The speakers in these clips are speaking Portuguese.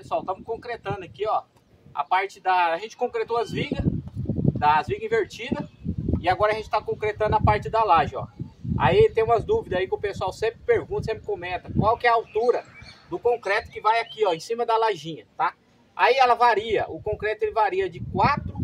Pessoal, estamos concretando aqui, ó, a parte da... A gente concretou as vigas, das vigas invertidas, e agora a gente está concretando a parte da laje, ó. Aí tem umas dúvidas aí que o pessoal sempre pergunta, sempre comenta, qual que é a altura do concreto que vai aqui, ó, em cima da lajinha, tá? Aí ela varia, o concreto ele varia de 4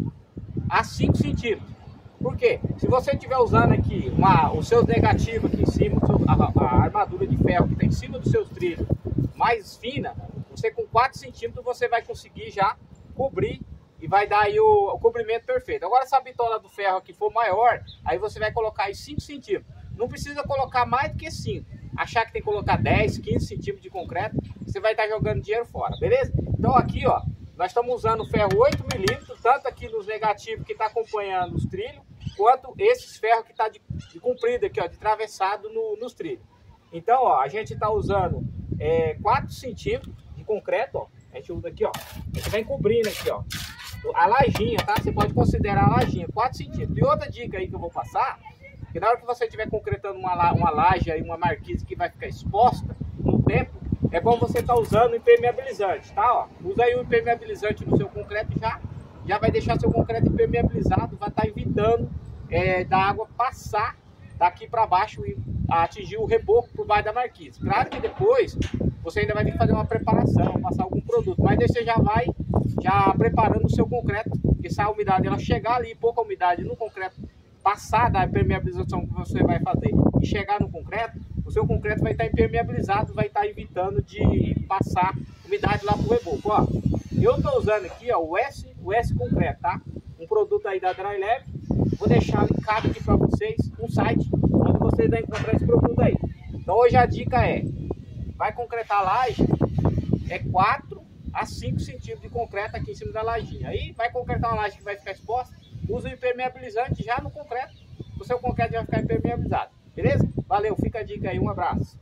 a 5 centímetros. Por quê? Se você estiver usando aqui uma, os seus negativos aqui em cima, a, a armadura de ferro que está em cima dos seus trilhos mais fina, você com 4 centímetros você vai conseguir já cobrir e vai dar aí o, o cobrimento perfeito. Agora se a bitola do ferro aqui for maior, aí você vai colocar aí 5 centímetros. Não precisa colocar mais do que 5. Achar que tem que colocar 10, 15 centímetros de concreto, você vai estar jogando dinheiro fora, beleza? Então aqui, ó, nós estamos usando ferro 8 milímetros, tanto aqui nos negativos que está acompanhando os trilhos, quanto esses ferros que está de, de, comprido aqui, ó, de travessado no, nos trilhos. Então, ó, a gente está usando é, 4 centímetros concreto, ó. A gente usa aqui, ó. A gente vem cobrindo aqui, ó. A lajinha, tá? Você pode considerar a lajinha, 4 centímetros. E outra dica aí que eu vou passar, que na hora que você estiver concretando uma, uma laje aí, uma marquise que vai ficar exposta no tempo, é bom você estar tá usando impermeabilizante, tá? Ó, usa aí o impermeabilizante no seu concreto já, já vai deixar seu concreto impermeabilizado, vai estar tá evitando é, da água passar daqui para baixo e atingir o reboco por baixo da marquise. Claro que depois você ainda vai ter que fazer uma preparação, passar algum produto, mas aí você já vai já preparando o seu concreto, porque se a umidade ela chegar ali, pouca umidade no concreto, passar da impermeabilização que você vai fazer e chegar no concreto, o seu concreto vai estar impermeabilizado, vai estar evitando de passar umidade lá pro reboco. Ó, eu estou usando aqui ó, o S, o S Concreto, tá? Um produto aí da Dry Lab. Vou deixar linkado aqui para vocês um site onde vocês vão encontrar esse produto aí. Então hoje a dica é, vai concretar a laje, é 4 a 5 centímetros de concreto aqui em cima da lajinha. Aí vai concretar uma laje que vai ficar exposta, usa o impermeabilizante já no concreto, o seu concreto já vai ficar impermeabilizado. Beleza? Valeu, fica a dica aí, um abraço.